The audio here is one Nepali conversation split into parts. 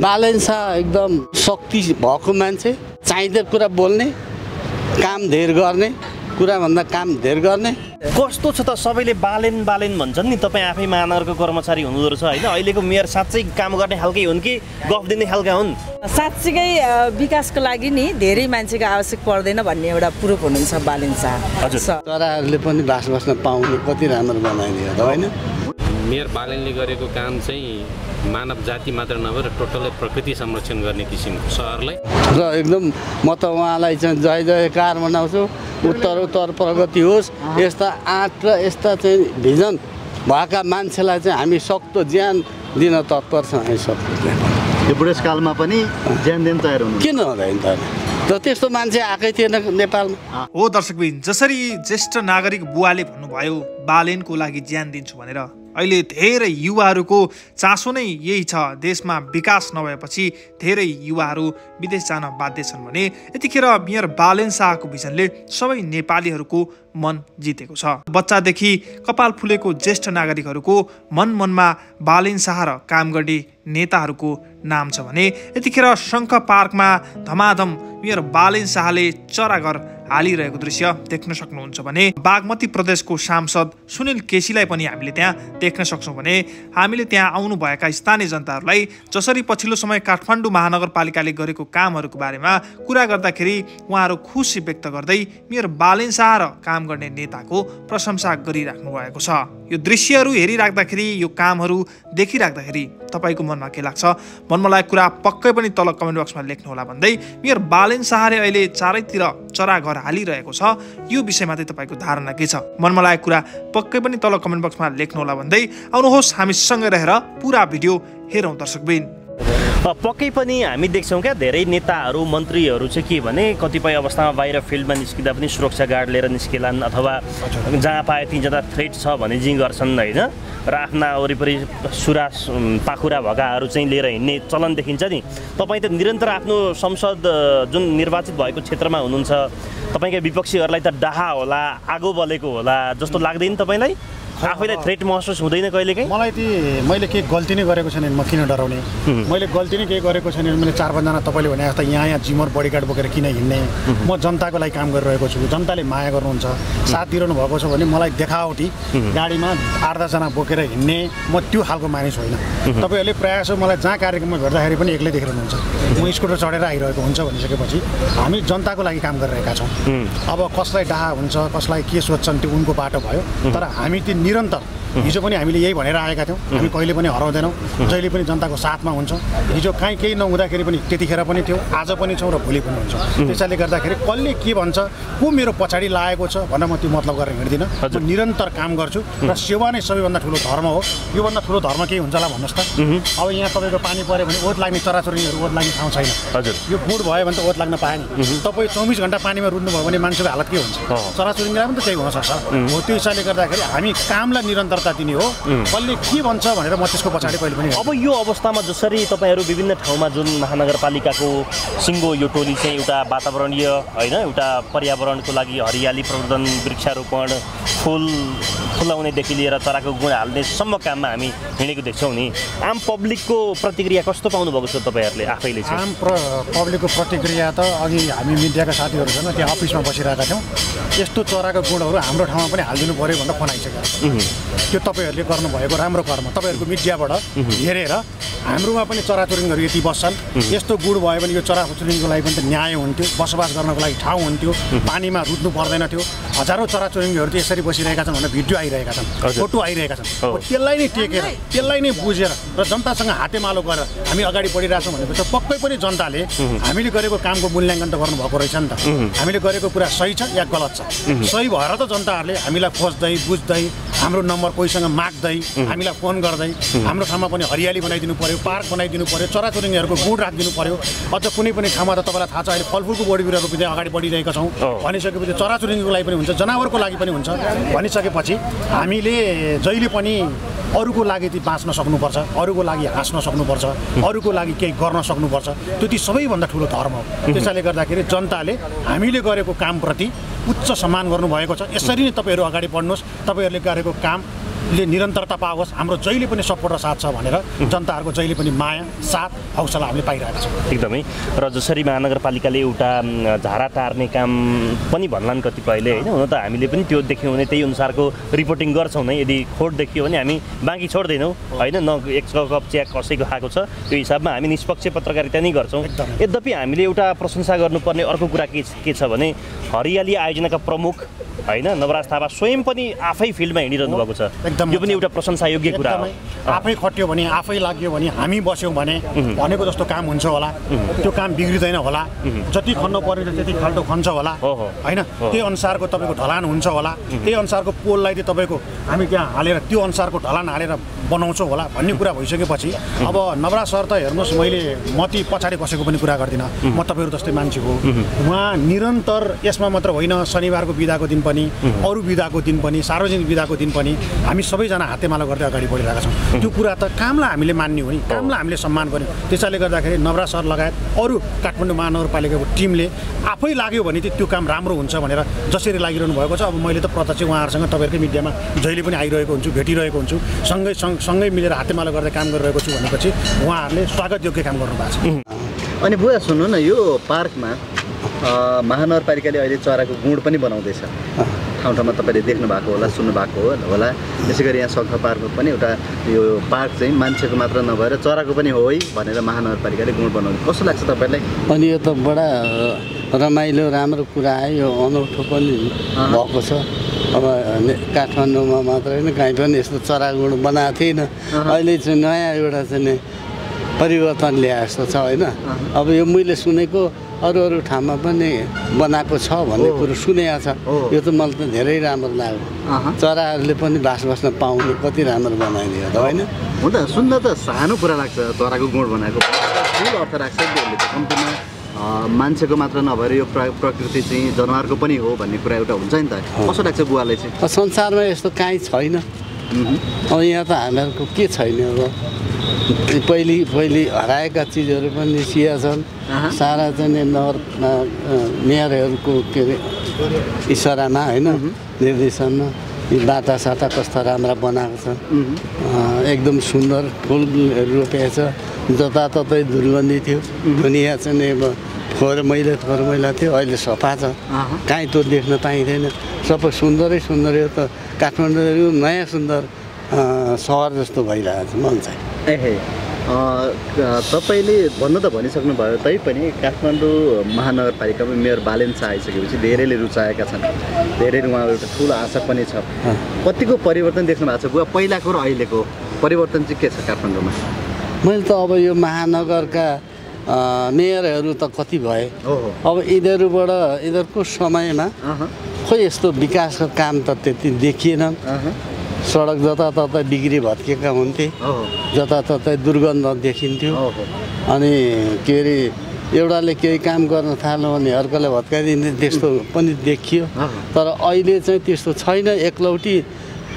बालन शाह एकदम शक्ति भएको मान्छे चाहिँदो कुरा बोल्ने काम धेर गर्ने कुराभन्दा काम धेर गर्ने। कस्तो छ त सबैले बालेन बालेन भन्छन् नि तपाईँ आफै महानगरको कर्मचारी हुनुहुँदो रहेछ होइन? अहिलेको मेयर साँच्चै काम गर्ने खालकै हुन् कि गफ दिने खालका हुन्? साँच्चीकै विकासको लागि नि धेरै मान्छेको आवश्यक पर्दैन भन्ने एउटा प्रुफ हुनुहुन्छ बालिन शाह हजुर। चराहरूले पनि बास बस्न पाउने कति राम्रो बनाइदियो त होइन? मेयर बालनले गरेको काम चाहिँ मानव जाति मात्र नभएर टोटलै प्रकृति संरक्षण गर्ने किसिमको सहरलाई र एकदम म त उहाँलाई चाहिँ जय जयकार मनाउँछु। उत्तर उत्तर प्रगति होस् यस्ता आँट र यस्ता चाहिँ भिजन भएका मान्छेलाई चाहिँ हामी सक्दो ज्यान दिन तत्पर छौँ हामी सक्दो यो बुढेसकालमा पनि ज्यान दिन तयार हुनु किन हुँदैन त? र त्यस्तो मान्छे आएकै थिएन नेपालमा। हो दर्शकबिन जसरी ज्येष्ठ नागरिक बुवाले भन्नुभयो बालेनको लागि ज्यान दिन्छु भनेर। अहिले धेरै युवाहरूको चासो नै यही छ। देशमा विकास नभएपछि धेरै युवाहरू विदेश जान बाध्य छन् भने यतिखेर मेयर बालेन शाहको भिजनले सबै नेपालीहरूको मन जितेको छ। बच्चादेखि कपाल फुलेको ज्येष्ठ नागरिकहरूको मन मनमा बालेन शाह र काम गर्ने नेताहरूको नाम छ भने यतिखेर शङ्ख पार्कमा धमाधम मेयर बालेन शाहले चराघर हालिरहेको दृश्य देख्न सक्नुहुन्छ भने बागमती प्रदेशको सांसद सुनिल केसीलाई पनि हामीले त्यहाँ देख्न सक्छौँ भने हामीले त्यहाँ आउनुभएका स्थानीय जनताहरूलाई जसरी पछिल्लो समय काठमाडौँ महानगरपालिकाले गरेको कामहरूको बारेमा कुरा गर्दाखेरि उहाँहरू खुसी व्यक्त गर्दै मेयर बालेन शाह र काम गर्ने नेताको प्रशंसा गरिराख्नु भएको छ। यो दृश्यहरू हेरिराख्दाखेरि यो कामहरू देखिराख्दाखेरि तपाईँको मनमा के लाग्छ? मनमा लागेको कुरा पक्कै पनि तल कमेन्ट बक्समा लेख्नुहोला भन्दै मेयर बालेन शाहले अहिले चारैतिर चराघर हालिरहेको छ यो विषयमा चाहिँ तपाईँको धारणा के छ? मनमा लागेको कुरा पक्कै पनि तल कमेन्ट बक्समा लेख्नुहोला भन्दै आउनुहोस् हामीसँगै रहेर पुरा भिडियो हेरौँ दर्शकबिन। पक्कै पनि हामी देख्छौँ क्या धेरै नेताहरू मन्त्रीहरू चाहिँ के भने कतिपय अवस्थामा बाहिर फिल्डमा निस्किँदा पनि सुरक्षा गार्ड लिएर निस्केलान् अथवा जहाँ पाए त्यहीँ जाँदा थ्रेट छ भने चाहिँ गर्छन् होइन? र आफ्ना वरिपरि सुरा पाखुरा भएकाहरू चाहिँ लिएर हिँड्ने चलन देखिन्छ नि। तपाईँ त निरन्तर आफ्नो संसद जुन निर्वाचित भएको क्षेत्रमा हुनुहुन्छ तपाईँका विपक्षीहरूलाई त डाहा होला आगो बलेको होला जस्तो लाग्दैन तपाईँलाई? आफैलाई थ्रेट महसुस हुँदैन कहिलेकाहीँ? मलाई ती मैले केही गल्ती नै गरेको छैन म किन डराउने? मैले गल्ती नै केही गरेको छैन मैले चार पाँचजना तपाईँले भने जस्तो यहाँ यहाँ जिमर बडीगार्ड बोकेर किन हिँड्ने? म जनताको लागि काम गरिरहेको छु जनताले माया गर्नुहुन्छ। साथ दिइरहनु भएको छ भने मलाई देखावटी गाडीमा आठ दसजना बोकेर हिँड्ने म त्यो खालको मानिस होइन। तपाईँहरूले प्रायः जसो मलाई जहाँ कार्यक्रममा भेट्दाखेरि पनि एक्लै देखिरहनुहुन्छ। म स्कुटर चढेर आइरहेको हुन्छ भनिसकेपछि हामी जनताको लागि काम गरिरहेका छौँ। अब कसलाई डाहा हुन्छ कसलाई के सोध्छन् त्यो उनको बाटो भयो। तर हामी ती निरन्तर हिजो पनि हामीले यही भनेर आएका थियौँ। हामी कहिले पनि हराउँदैनौँ। जहिले पनि जनताको साथमा हुन्छौँ। हिजो काहीँ केही नहुँदाखेरि पनि त्यतिखेर पनि थियो। आज पनि छौँ र भोलि पनि हुन्छौँ। त्यसैले गर्दाखेरि कसले के भन्छ को मेरो पछाडि लागेको छ भनेर म त्यो मतलब गरेर हिँड्दिनँ। म निरन्तर काम गर्छु र सेवा नै सबैभन्दा ठुलो धर्म हो। योभन्दा ठुलो धर्म केही हुन्छ होला भन्नुहोस् त। अब यहाँ तपाईँको पानी पऱ्यो भने ओत लाग्ने चराचुरुङ्गीहरू ओत लाग्ने ठाउँ छैन। हजुर। यो बुढ भयो भने त ओत लाग्न पाएन। तपाईँ चौबिस घन्टा पानीमा रुड्नु भयो भने मान्छेको हालत के हुन्छ? चराचुरुङ्गीलाई पनि त त्यही हुनसक्छ हो त्यो हिसाबले गर्दाखेरि हामी कामलाई निरन्तरता दिने हो? कसले के भन्छ भनेर म त्यसको पछाडि कहिले पनि अब यो अवस्थामा जसरी तपाईँहरू विभिन्न ठाउँमा जुन महानगरपालिकाको सिङ्गो यो टोली चाहिँ एउटा वातावरणीय होइन एउटा पर्यावरणको लागि हरियाली प्रवर्धन वृक्षारोपण फुल फुलाउनेदेखि लिएर चराको गुण हाल्नेसम्म काममा हामी हिँडेको देख्छौँ नि। आम पब्लिकको प्रतिक्रिया कस्तो पाउनुभएको छ तपाईँहरूले आफैले आम प्र पब्लिकको प्रतिक्रिया त अघि हामी मिडियाका साथीहरूसँग त्यहाँ अफिसमा बसिरहेका थियौँ। यस्तो चराको गुणहरू हाम्रो ठाउँमा पनि हालिदिनु पऱ्यो भनेर फोन आइसकेको छ त्यो तपाईँहरूले गर्नुभएको राम्रो कर्म। तपाईँहरूको मिडियाबाट हेरेर हाम्रोमा पनि चराचुरुङ्गीहरू यति बस्छन्। यस्तो गुण भयो भने यो चराचुरुङ्गीको लागि पनि त न्याय हुन्थ्यो बसोबास गर्नको लागि ठाउँ हुन्थ्यो पानीमा रुच्नु पर्दैन थियो। हजारौँ चराचुरुङ्गीहरू त यसरी बसिरहेका छन् भनेर भिडियो आइरहेका छन्। फोटो आइरहेका छन्। त्यसलाई नै टेकेर त्यसलाई नै बुझेर र जनतासँग हातेमालो गरेर हामी अगाडि बढिरहेछौँ भनेपछि पक्कै पनि जनताले हामीले गरेको कामको मूल्याङ्कन त गर्नुभएको रहेछ नि त। हामीले गरेको कुरा सही छ या गलत छ? सही भएर त जनताहरूले हामीलाई खोज्दै बुझ्दै हाम्रो नम्बर कोहीसँग माग्दै हामीलाई फोन गर्दै हाम्रो ठाउँमा पनि हरियाली बनाइदिनु पर्यो पार्क बनाइदिनु पर्यो चराचुरुङ्गीहरूको गुण राखिदिनु पर्यो। अझ कुनै पनि ठाउँमा त तपाईँलाई थाहा छ अहिले फलफुलको बोडी बिरुवा रोपिँदै अगाडि बढिरहेका छौँ। भनिसकेपछि चराचुरुङ्गीको लागि पनि हुन्छ जनावरको लागि पनि हुन्छ। भनिसकेपछि हामीले जहिले पनि अरूको लागि ती बाँच्न सक्नुपर्छ अरूको लागि हाँस्न सक्नुपर्छ अरूको लागि केही गर्न सक्नुपर्छ त्यो ती सबैभन्दा ठुलो धर्म हो। त्यसैले गर्दाखेरि जनताले हामीले गरेको कामप्रति उच्च सम्मान गर्नुभएको छ। यसरी नै तपाईँहरू अगाडि बढ्नुहोस्। तपाईँहरूले गरेको काम जनताले निरन्तरता पाओस् हाम्रो जहिले पनि सपोर्ट र साथ छ भनेर जनताहरूको जहिले पनि माया साथ हौसला हामीले पाइरहेका छौँ। एकदमै। र जसरी महानगरपालिकाले एउटा झारा टार्ने काम पनि भन्लान् कतिपयले होइन? हुन त हामीले पनि त्यो देख्यौँ भने त्यही अनुसारको रिपोर्टिङ गर्छौँ नै। यदि खोट देखियो भने हामी बाँकी छोड्दैनौँ होइन? न एक कप चिया कसैको खाएको छ त्यो हिसाबमा हामी निष्पक्ष पत्रकारिता नै गर्छौँ। यद्यपि हामीले एउटा प्रशंसा गर्नुपर्ने अर्को कुरा के के छ भने हरियाली आयोजनाका प्रमुख होइन नवराज थापा स्वयं पनि आफै फिल्डमा हिँडिरहनु भएको छ। एकदम यो पनि एउटा प्रशंसा योग्य कुरा हो। आफै खट्यो भने आफै लाग्यो भने हामी बस्यौँ भने भनेको जस्तो काम हुन्छ होला। त्यो काम बिग्रिँदैन होला। जति खन्नु पर्ने त्यति खाल्टो खन्छ होला। होइन? त्यही अनुसारको तपाईँको ढलान हुन्छ होला। त्यही अनुसारको पोललाई चाहिँ तपाईँको हामी त्यहाँ हालेर त्यो अनुसारको ढलान हालेर बनाउँछौँ होला भन्ने कुरा भइसकेपछि अब नवरा सर त हेर्नुहोस् मैले मती पछाडि बसेको पनि कुरा गर्दिनँ। म तपाईँहरू जस्तै मान्छे हो। उहाँ निरन्तर यसमा मात्र होइन शनिबारको बिदाको दिन पनि अरू बिदाको दिन पनि सार्वजनिक बिदाको दिन पनि हामी सबैजना हातेमालो गर्दै अगाडि बढिरहेका छौँ। त्यो कुरा त कामलाई हामीले मान्ने हो नि कामलाई हामीले सम्मान गर्यौँ त्यसैले गर्दाखेरि नवरा सर लगायत अरू काठमाडौँ महानगरपालिकाको टिमले आफै लाग्यो भने चाहिँ त्यो काम राम्रो हुन्छ भनेर जसरी लागिरहनु भएको छ। अब मैले त प्रत्यक्ष उहाँहरूसँग तपाईँहरूकै मिडियामा जहिले पनि आइरहेको हुन्छु भेटिरहेको हुन्छु सँगै सँग सँगै मिलेर हातेमालो गर्दै काम गरिरहेको छु भनेपछि उहाँहरूले स्वागत योग्य काम गर्नु भएको छ अनि बुवा सुन्नु न यो पार्कमा महानगरपालिकाले अहिले चराको गुड पनि बनाउँदैछ। ठाउँ ठाउँमा तपाईँले देख्नु भएको होला सुन्नु भएको होला। त्यसै गरी यहाँ सखा पार्कमा पनि एउटा यो पार्क चाहिँ मान्छेको मात्र नभएर चराको पनि हो है भनेर महानगरपालिकाले गुड बनाउँदै कस्तो लाग्छ तपाईँलाई? अनि यो त बडा रमाइलो राम्रो कुरा आयो। यो अनौठो पनि भएको छ। अब काठमाडौँमा मात्र होइन कहीँ पनि यस्तो चरागुड बनाएको थिएन। अहिले चाहिँ नयाँ एउटा चाहिँ परिवर्तन ल्याए जस्तो छ होइन। अब यो मैले सुनेको अरू अरू ठाउँमा पनि बनाएको छ भन्ने कुरो सुनेको छ। यो त मलाई त धेरै राम्रो लाग्यो। चराहरूले पनि बास बस्न पाउने कति राम्रो बनाइदियो त होइन? हो त सुन्दा त सानो कुरा लाग्छ चराको गुड बनाएको। ठुलो अर्थ राख्छ कम्तीमा मान्छेको मात्र नभएर यो प्र प्रकृति चाहिँ जनावरको पनि हो भन्ने कुरा एउटा हुन्छ नि त। कस्तो लाग्छ बुवालाई चाहिँ? संसारमा यस्तो काहीँ छैन। अब यहाँ त हामीहरूको के छैन अब? पहिले पहिले हराएका चिजहरू पनि निस्किया छन्। सारा चाहिँ नगर मेयरहरूको के अरे इसारामा होइन? निर्देशनमा यी बाटा साटा कस्ता राम्रा बनाएको अ, एकदम सुन्दर फुलहरू रोपेको छ। जताततै दुर्गन्धी थियो। दुनियाँ चाहिँ अब फोहोर मैला थोर मैला थियो। अहिले सफा छ। काहीँ त्यो देख्न पाइँदैन। सबै सुन्दरै सुन्दर यो त। काठमाडौँ नयाँ सुन्दर सहर जस्तो भइरहेको छ। मन चाहिँ क- तपाईँले भन्नु त भनिसक्नु भयो तैपनि काठमाडौँ महानगरपालिकामा मेयर बालेन शाह आइसकेपछि धेरैले रुचाएका छन्। धेरैले उहाँ एउटा ठुलो आशा पनि छ। कतिको परिवर्तन देख्नु भएको छ? बुवा पहिलाको र अहिलेको परिवर्तन चाहिँ के छ काठमाडौँमा? मैले त अब यो महानगरका मेयरहरू त कति भए। अब यिनीहरूबाट यिनीहरूको समयमा खोइ यस्तो विकासको काम त त्यति देखिएन सडक जताततै बिग्री भत्केका हुन्थे। जताततै दुर्गन्ध देखिन्थ्यो। अनि के अरे एउटाले केही काम गर्न थाल्यो भने अर्कोले भत्काइदिने त्यस्तो पनि देखियो। तर अहिले चाहिँ त्यस्तो छैन। एकलौटी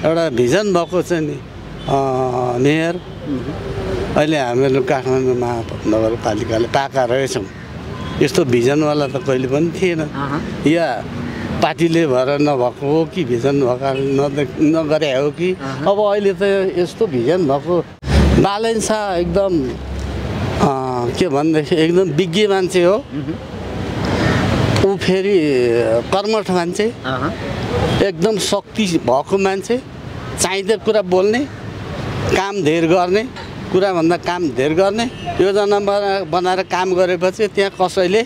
एउटा भिजन भएको चाहिँ नि मेयर अहिले हामीहरू काठमाडौँ महानगरपालिकाले पाएका रहेछौँ। यस्तो भिजनवाला त कहिले पनि थिएन। या पार्टीले भएर नभएको हो कि भिजन भएका नगरे हो कि? अब अहिले त यस्तो भिजन भएको बालेन शाह एकदम के भनेदेखि एकदम विज्ञ मान्छे हो। ऊ फेरि कर्मठ मान्छे। एकदम शक्ति भएको मान्छे। चाहिँदो कुरा बोल्ने काम धेर गर्ने कुराभन्दा काम धेर गर्ने। योजना बना बनाएर काम गरेपछि त्यहाँ कसैले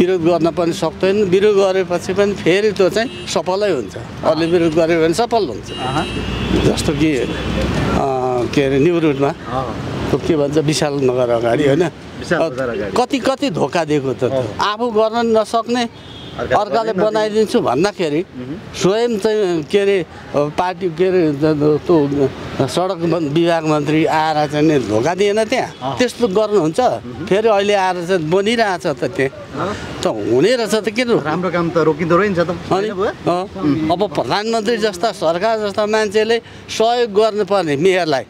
विरोध गर्न पनि सक्दैन। विरोध गरेपछि पनि फेरि त्यो चाहिँ सफलै हुन्छ। अरूले विरोध गर्यो भने सफल हुन्छ। जस्तो कि के अरे न्यु रुटमा। के भन्छ विशाल नगर अगाडि होइन। कति कति धोका दिएको त। आफू गर्न नसक्ने अर्काले बनाइदिन्छु भन्दाखेरि स्वयं चाहिँ के अरे पार्टी के अरे त्यो सडक विभाग मन्त्री आएर चाहिँ नि धोका दिएन त्यहाँ। त्यस्तो गर्नुहुन्छ। फेरि अहिले आएर चाहिँ बनिरहेछ त त्यहाँ। त हुने रहेछ त किन राम्रो काम त रोकिँदो रहेछ त। अनि अब प्रधानमन्त्री जस्ता सरकार जस्ता मान्छेले सहयोग गर्नुपर्ने मेयरलाई।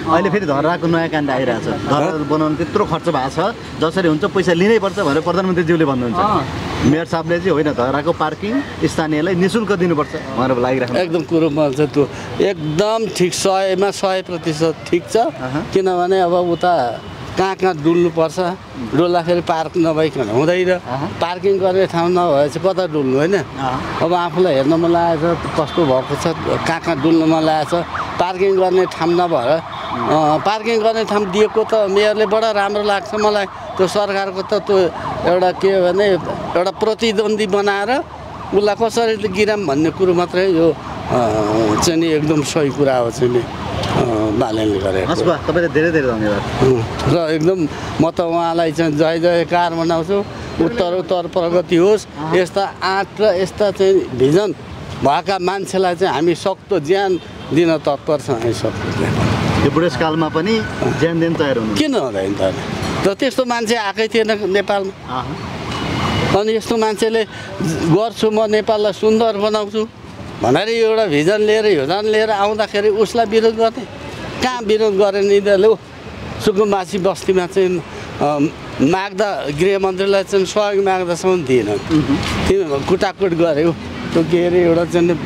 अहिले फेरि धराको नयाँ काण्ड आइरहेछ। धराहरू बनाउनु त्यत्रो खर्च भएको छ। जसरी हुन्छ पैसा लिनै पर्छ भनेर प्रधानमन्त्रीज्यूले भन्नुहुन्छ। मेयर साहबले चाहिँ होइन धराको पार्किङ स्थानीयलाई नि शुल्क दिनुपर्छ भनेर लागिराख्नु एकदम कुरो भन्छ त्यो एकदम ठिक सयमा सय प्रतिशत ठिक छ। किनभने अब उता कहाँ कहाँ डुल्नुपर्छ डुल्दाखेरि पार्क नभइकन हुँदैन। पार्किङ गर्ने ठाउँ नभएपछि कता डुल्नु होइन? अब आफूलाई हेर्न मन लागेको छ कस्तो भएको छ कहाँ कहाँ डुल्न मन लागेको छ। पार्किङ गर्ने ठाउँ नभएर पार्किङ गर्ने ठाउँ दिएको त मेयरले बडा राम्रो लाग्छ मलाई। त्यो सरकारको त त्यो एउटा के भने एउटा प्रतिद्वन्दी बनाएर उसलाई कसरी गिराम भन्ने कुरो मात्रै यो चाहिँ नि एकदम सही कुरा हो चाहिँ नि बालेनले गरेको हस् बा तपाईँले धेरै धेरै धन्यवाद। र एकदम म त उहाँलाई चाहिँ जय जयकार मनाउँछु। उत्तर उत्तर प्रगति होस् यस्ता आँट र यस्ता चाहिँ भिजन भएका मान्छेलाई चाहिँ हामी सक्दो ज्यान दिन तत्पर छौँ। हामी सक्दो यो बुढेसकालमा पनि ज्यान दिन तयार हुनु किन हुँदैन त? र त्यस्तो मान्छे आएकै थिएन नेपालमा। अनि यस्तो मान्छेले गर्छु म नेपाललाई सुन्दर बनाउँछु भनेर एउटा भिजन लिएर योजना लिएर आउँदाखेरि उसलाई विरोध गर्ने। कहाँ विरोध गरेन यिनीहरूले? हो सुकुम्बासी बस्तीमा चाहिँ माग्दा गृहमन्त्रीलाई चाहिँ सहयोग माग्दासम्म दिएन किन कुटाकुट गऱ्यो त्यो के अरे एउटा चाहिँ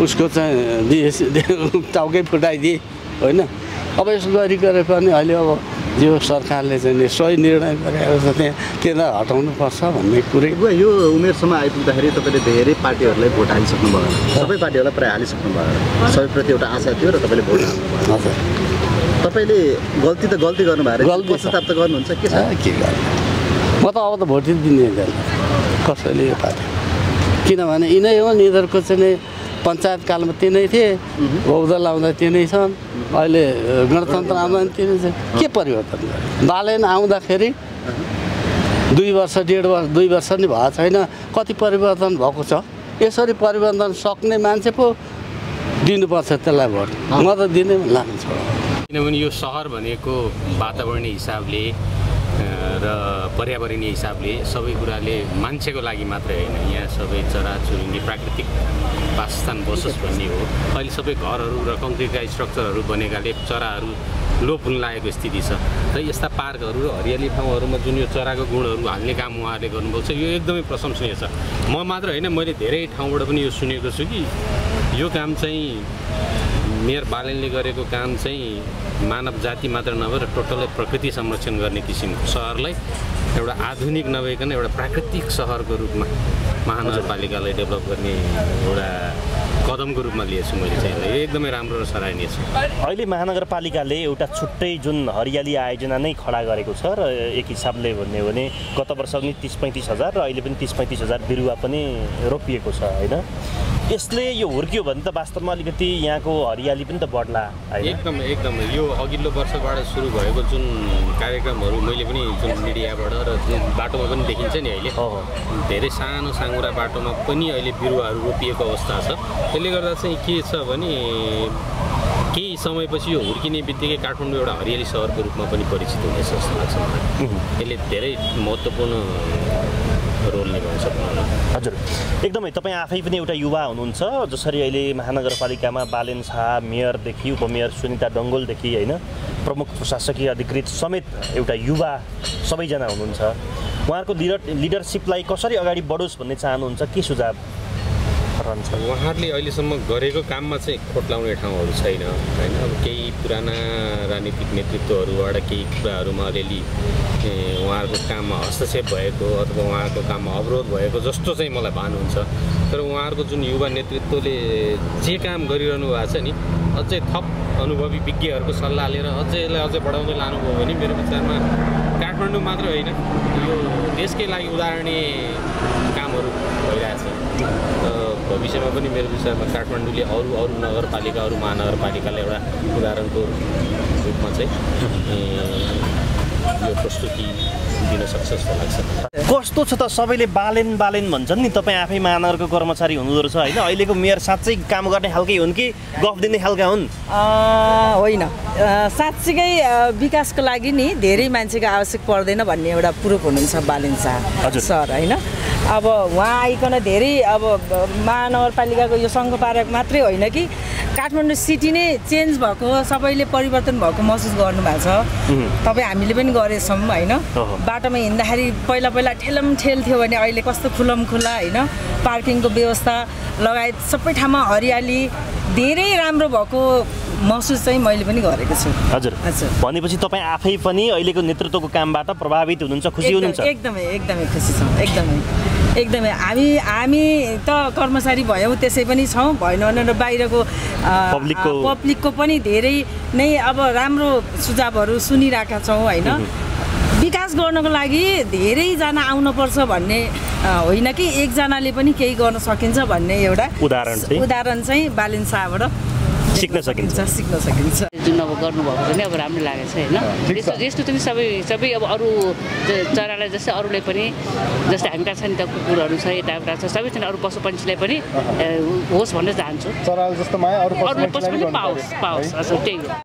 उसको चाहिँ टाउकै फुटाइदिए होइन? अब यसो गरी गरे पनि अहिले अब जो सरकारले चाहिँ नि सही निर्णय गरेको छ त्यहाँ त्यसलाई हटाउनुपर्छ भन्ने कुरै। यो उमेरसम्म आइपुग्दाखेरि तपाईँले धेरै पार्टीहरूलाई भोट हालिसक्नु भयो सबै पार्टीहरूलाई प्रायः हालिसक्नु भयो सबैप्रति एउटा आशा थियो र तपाईँले भोट हजुर। तपाईँले गल्ती त गल्ती गर्नुभयो गल्ती। पश्चाताप त गर्नुहुन्छ के छ? के गर्ने? म त अब त भोटै दिने कसैले यो पार्टी? किनभने यिनै हो यिनीहरूको चाहिँ पञ्चायत कालमा तिनै थिए बौद्ध लाउँदा तिनै छन्। अहिले गणतन्त्र आउँदा पनि तिनै छन्। के परिवर्तन बालेन आउँदाखेरि दुई वर्ष डेढ वर्ष दुई वर्ष नि भएको छैन। कति परिवर्तन भएको छ? यसरी परिवर्तन सक्ने मान्छे पो दिनुपर्छ त्यसलाई भोट। म त दिनै लाग्छ किनभने यो सहर भनेको वातावरणीय हिसाबले र पर्यावरणीय हिसाबले सबै कुराले मान्छेको लागि मात्रै होइन। यहाँ सबै चराचुरुङ्गी प्राकृतिक वासस्थान बसोस् भन्ने हो। अहिले सबै घरहरू र कङ्क्रिटका स्ट्रक्चरहरू बनेकाले चराहरू लोप हुन लागेको स्थिति छ। र यस्ता पार्कहरू र हरियाली ठाउँहरूमा जुन यो चराको गुणहरू हाल्ने काम उहाँहरूले गर्नुभएको छ यो एकदमै प्रशंसनीय छ। म मात्र होइन मैले धेरै ठाउँबाट पनि यो सुनेको छु कि यो काम चाहिँ मेयर बालेनले गरेको काम चाहिँ मानव जाति मात्र नभएर टोटलै प्रकृति संरक्षण गर्ने किसिमको सहरलाई एउटा आधुनिक नभइकन एउटा प्राकृतिक सहरको रूपमा महानगरपालिकालाई डेभलप गर्ने एउटा कदमको रूपमा लिएछु मैले चाहिँ एकदमै राम्रो र सराहनीय छ। अहिले महानगरपालिकाले एउटा छुट्टै जुन हरियाली आयोजना नै खडा गरेको छ र एक हिसाबले भन्ने हो भने गत वर्ष पनि तिस पैँतिस हजार र अहिले पनि तिस पैँतिस हजार बिरुवा पनि रोपिएको छ होइन? यसले यो हुर्कियो भने त वास्तवमा अलिकति यहाँको हरियाली पनि त बढ्ला एकदम एकदम। यो अघिल्लो वर्षबाट सुरु भएको जुन कार्यक्रमहरू मैले पनि जुन मिडियाबाट र जुन बाटोमा पनि देखिन्छ नि अहिले। धेरै सानो साङ्ग्रा बाटोमा पनि अहिले बिरुवाहरू रोपिएको अवस्था छ। त्यसले गर्दा चाहिँ के छ भने केही समयपछि यो हुर्किने बित्तिकै काठमाडौँ एउटा हरियाली सहरको रूपमा पनि परिचित हुनेछ जस्तो लाग्छ मलाई। यसले धेरै महत्त्वपूर्ण रोल निभाउँछ भनौँ न हजुर। एकदमै तपाईँ आफै पनि एउटा युवा हुनुहुन्छ जसरी अहिले महानगरपालिकामा बालेन शाह मेयरदेखि उपमेयर सुनिता डङ्गोलदेखि होइन प्रमुख प्रशासकीय अधिकृत समेत एउटा युवा सबैजना हुनुहुन्छ। उहाँहरूको लिडर लिडरसिपलाई कसरी अगाडि बढोस् भन्ने चाहनुहुन्छ के सुझाव रहन्छ उहाँहरूले अहिलेसम्म गरेको काममा चाहिँ खोट लाउने ठाउँहरू छैन होइन? अब केही पुराना राजनीतिक नेतृत्वहरूबाट केही कुराहरूमा अलिअलि उहाँहरूको काममा हस्तक्षेप भएको अथवा उहाँहरूको काममा अवरोध भएको जस्तो चाहिँ मलाई भान हुन्छ तर उहाँहरूको जुन युवा नेतृत्वले जे काम गरिरहनु भएको छ नि अझै थप अनुभवी विज्ञहरूको सल्लाह लिएर अझै यसलाई अझै बढाउँदै लानुभयो भने मेरो विचारमा काठमाडौँ मात्र होइन। यो देशकै लागि उदाहरणीय र भविष्यमा पनि मेरो विचारमा काठमाडौँले अरू अरू नगरपालिका अरू महानगरपालिकालाई एउटा उदाहरणको रूपमा चाहिँ यो प्रस्तुति दिन सक्छ जस्तो लाग्छ। कस्तो छ त सबैले बालेन बालेन भन्छन् नि तपाईँ आफै महानगरको कर्मचारी हुनुहुँदो रहेछ होइन? अहिलेको मेयर साँच्चै काम गर्ने खालकै हुन् कि गफ दिने खालका हुन्? अँ, होइन। साँच्चीकै विकासको लागि नि धेरै मान्छेको आवश्यक पर्दैन भन्ने एउटा प्रुफ हुनुहुन्छ बालिन शाह हजुर। सर होइन? अब उहाँ आइकन धेरै अब महानगरपालिकाको यो सङ्घ पार्क मात्रै होइन कि काठमाडौँ सिटी नै चेन्ज भएको सबैले परिवर्तन भएको महसुस गर्नुभएको छ। तपाईँ हामीले पनि गरेछौँ होइन। बाटोमा हिँड्दाखेरि पहिला पहिला ठेलम ठेल थियो भने अहिले कस्तो खुलम खुला होइन? पार्किङको व्यवस्था लगायत सबै ठाउँमा हरियाली धेरै राम्रो भएको महसुस चाहिँ मैले पनि गरेको छु। हजुर। हजुर। भनेपछि तपाईँ आफै पनि अहिलेको नेतृत्वको कामबाट प्रभावित हुनुहुन्छ खुसी हुनुहुन्छ? एकदमै एकदमै खुसी छौँ। एकदमै। एकदमै हामी हामी त कर्मचारी भयौँ त्यसै पनि छौँ भएन भने बाहिरको पब्लिकको- पनि धेरै नै अब राम्रो सुझावहरू सुनिरहेका छौँ होइन? विकास गर्नको लागि धेरैजना आउनुपर्छ भन्ने होइन कि? एकजनाले पनि केही गर्न सकिन्छ भन्ने एउटा उदाहरण? उदाहरण चाहिँ बालिन शाहबाट। सिक्न सकिन्छ। सिक्न सकिन्छ। जुन अब गर्नुभएको चाहिँ अब राम्रो लागेको छ होइन? यस्तो यस्तो चाहिँ सबै सबै अब अरू चरालाई जस्तै अरूले पनि जस्तै हामीका छ नि त कुकुरहरू छ यताउता छ सबैजना अरू पशु पन्छीलाई पनि होस् भन्न चाहन्छु। चराल जस्तो माया अरू पशु पनि पाओस् पाओस् हजुर त्यही हो।